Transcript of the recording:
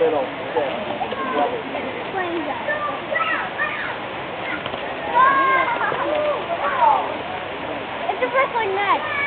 Little. Playing that. It's a wrestling match.